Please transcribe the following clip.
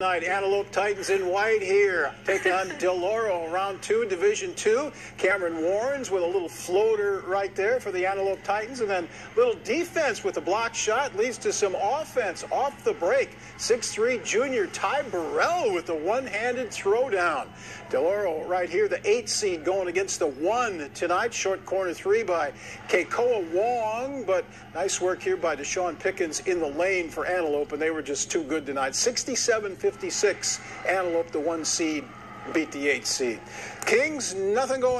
Night Antelope Titans in white here. Taking on Del Oro round two, Division Two. Cameron Warrens with a little floater right there for the Antelope Titans, and then little defense with a block shot leads to some offense off the break. 6'3 junior Ty Burrell with a one-handed throwdown. Del Oro right here, the eight seed going against the one tonight. Short corner three by Keikoa Wong, but nice work here by Deshaun Pickens in the lane for Antelope, and they were just too good tonight. 67 56. Antelope, the one seed, beat the eight seed. Kings, nothing going